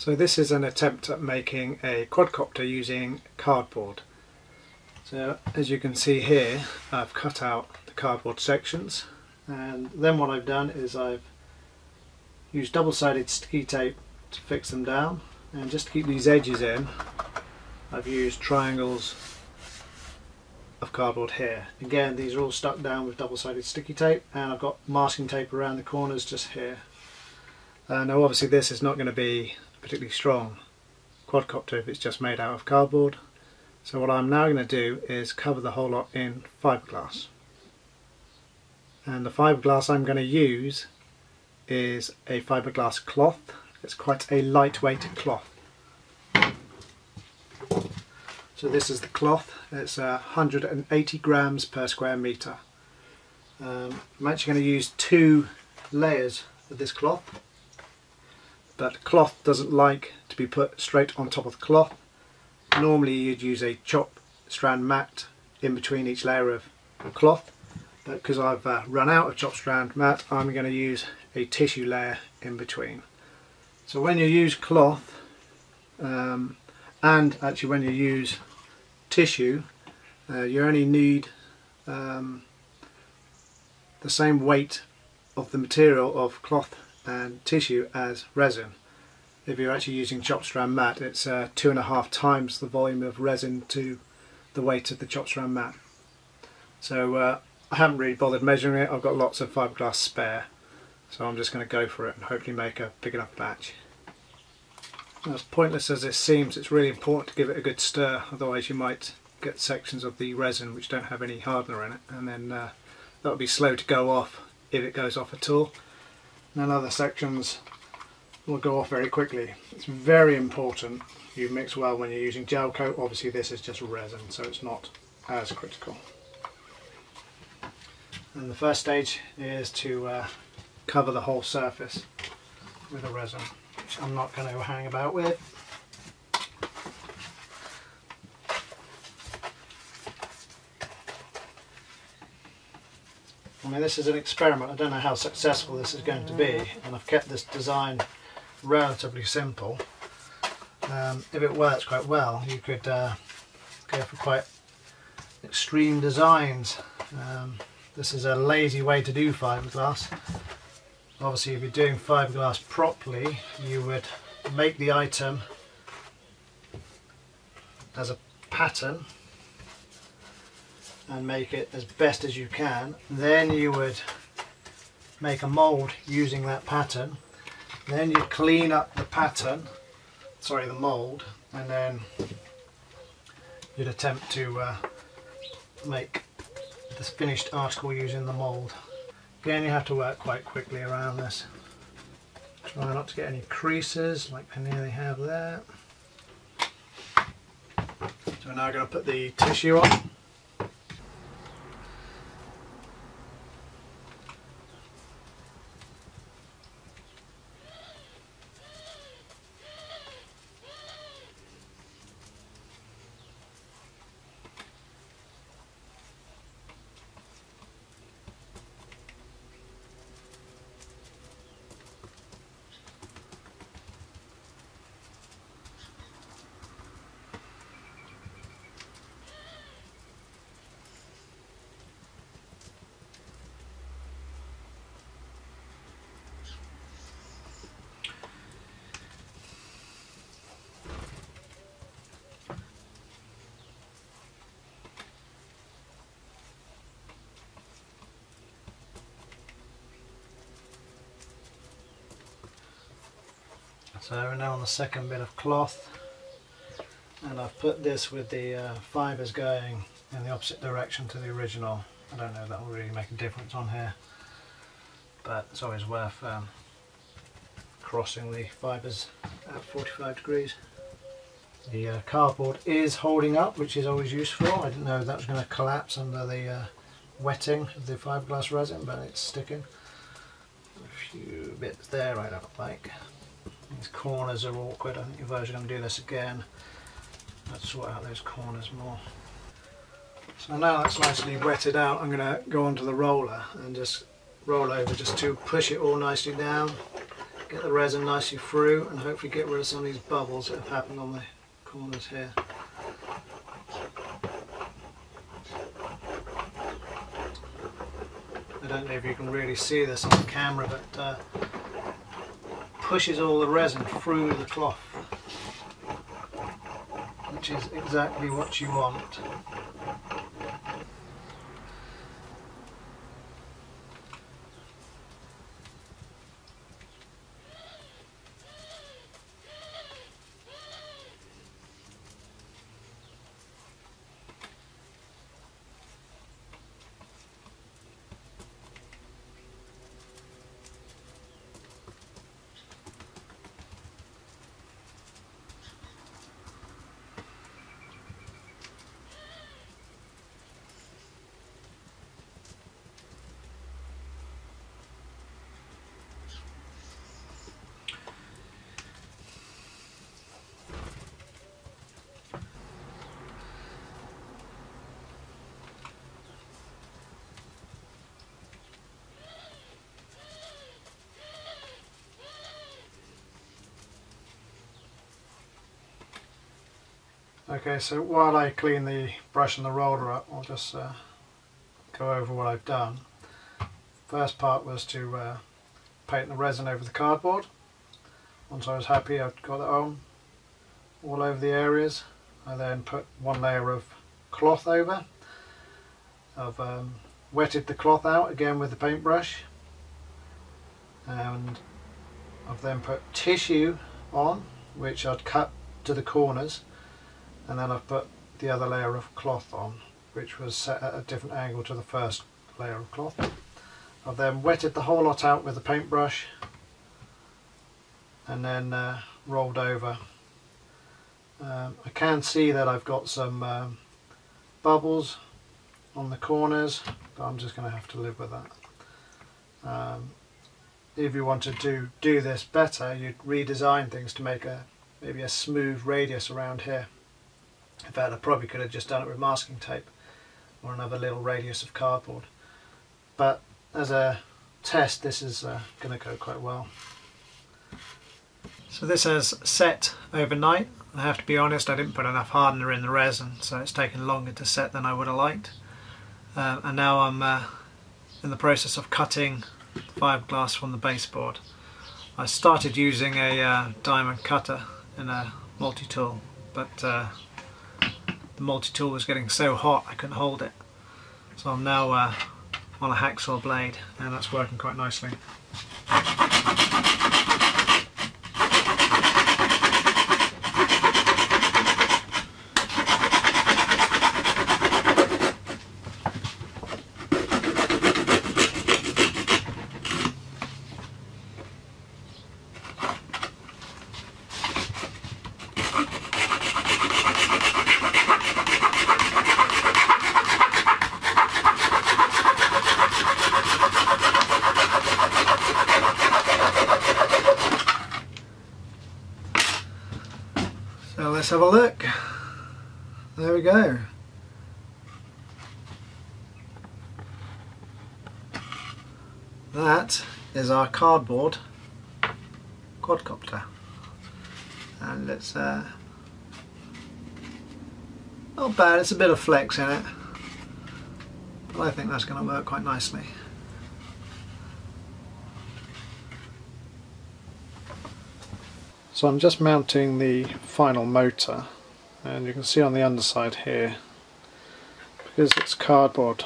So this is an attempt at making a quadcopter using cardboard. So as you can see here I've cut out the cardboard sections and then what I've done is I've used double-sided sticky tape to fix them down and just to keep these edges in I've used triangles of cardboard here. Again these are all stuck down with double-sided sticky tape and I've got masking tape around the corners just here. Uh, now obviously this is not going to be particularly strong quadcopter if it's just made out of cardboard. So what I'm now going to do is cover the whole lot in fiberglass. And the fiberglass I'm going to use is a fiberglass cloth. It's quite a lightweight cloth. So this is the cloth. It's uh, 180 grams per square meter. Um, I'm actually going to use two layers of this cloth but cloth doesn't like to be put straight on top of cloth. Normally you'd use a chop strand mat in between each layer of cloth but because I've uh, run out of chop strand mat I'm going to use a tissue layer in between. So when you use cloth um, and actually when you use tissue uh, you only need um, the same weight of the material of cloth and tissue as resin. If you're actually using chop strand mat, it's uh, two and a half times the volume of resin to the weight of the chop strand mat. So uh, I haven't really bothered measuring it, I've got lots of fiberglass spare. So I'm just going to go for it and hopefully make a big enough batch. As pointless as it seems, it's really important to give it a good stir, otherwise you might get sections of the resin which don't have any hardener in it, and then uh, that'll be slow to go off if it goes off at all and then other sections will go off very quickly. It's very important you mix well when you're using gel coat. Obviously this is just resin so it's not as critical. And the first stage is to uh, cover the whole surface with a resin, which I'm not going to hang about with. Mean this is an experiment, I don't know how successful this is going to be and I've kept this design relatively simple. Um, if it works quite well you could uh, go for quite extreme designs. Um, this is a lazy way to do fiberglass. Obviously if you're doing fiberglass properly you would make the item as a pattern and make it as best as you can. Then you would make a mould using that pattern. Then you clean up the pattern, sorry the mould, and then you'd attempt to uh, make this finished article using the mould. Again you have to work quite quickly around this. Try not to get any creases like I nearly have there. So now I'm going to put the tissue on. So we're now on the second bit of cloth and I've put this with the uh, fibres going in the opposite direction to the original. I don't know if that will really make a difference on here but it's always worth um, crossing the fibres at 45 degrees. The uh, cardboard is holding up which is always useful. I didn't know that was going to collapse under the uh, wetting of the fiberglass resin but it's sticking. A few bits there I don't like. These corners are awkward. I think you're going to do this again. Let's sort out those corners more. So now that's nicely wetted out, I'm going to go onto the roller and just roll over just to push it all nicely down get the resin nicely through and hopefully get rid of some of these bubbles that have happened on the corners here. I don't know if you can really see this on camera but uh, pushes all the resin through the cloth which is exactly what you want. Okay, so while I clean the brush and the roller up, I'll just uh, go over what I've done. First part was to uh, paint the resin over the cardboard. Once I was happy I'd got it on all over the areas, I then put one layer of cloth over. I've um, wetted the cloth out again with the paintbrush and I've then put tissue on which I'd cut to the corners and then I've put the other layer of cloth on which was set at a different angle to the first layer of cloth. I've then wetted the whole lot out with a paintbrush and then uh, rolled over. Um, I can see that I've got some um, bubbles on the corners but I'm just going to have to live with that. Um, if you wanted to do this better you'd redesign things to make a maybe a smooth radius around here. In fact, I probably could have just done it with masking tape or another little radius of cardboard. But as a test, this is uh, going to go quite well. So this has set overnight. I have to be honest, I didn't put enough hardener in the resin, so it's taken longer to set than I would have liked. Uh, and now I'm uh, in the process of cutting fiberglass from the baseboard. I started using a uh, diamond cutter in a multi-tool, but uh, the multi-tool was getting so hot I couldn't hold it. So I'm now uh, on a hacksaw blade and that's working quite nicely. Let's have a look. There we go. That is our cardboard quadcopter. And it's uh, not bad, it's a bit of flex in it. But I think that's going to work quite nicely. So I'm just mounting the final motor and you can see on the underside here because it's cardboard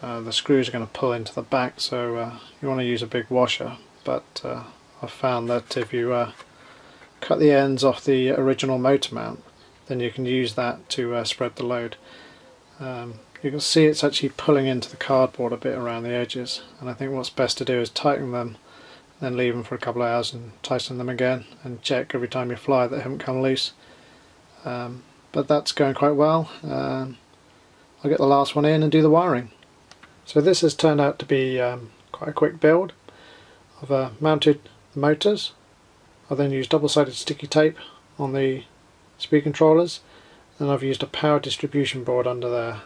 uh, the screws are going to pull into the back so uh, you want to use a big washer but uh, I've found that if you uh, cut the ends off the original motor mount then you can use that to uh, spread the load. Um, you can see it's actually pulling into the cardboard a bit around the edges and I think what's best to do is tighten them then leave them for a couple of hours and tighten them again and check every time you fly that they haven't come loose. Um, but that's going quite well. Um, I'll get the last one in and do the wiring. So this has turned out to be um, quite a quick build. I've uh, mounted the motors. I then used double-sided sticky tape on the speed controllers and I've used a power distribution board under there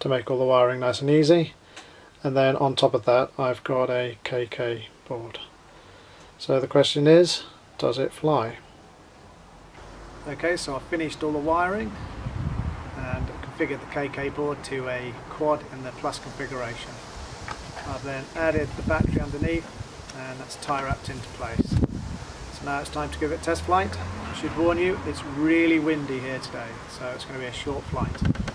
to make all the wiring nice and easy and then on top of that I've got a KK board. So the question is, does it fly? Okay, so I've finished all the wiring and configured the KK board to a quad in the plus configuration. I've then added the battery underneath and that's tie wrapped into place. So now it's time to give it test flight. I should warn you, it's really windy here today, so it's going to be a short flight.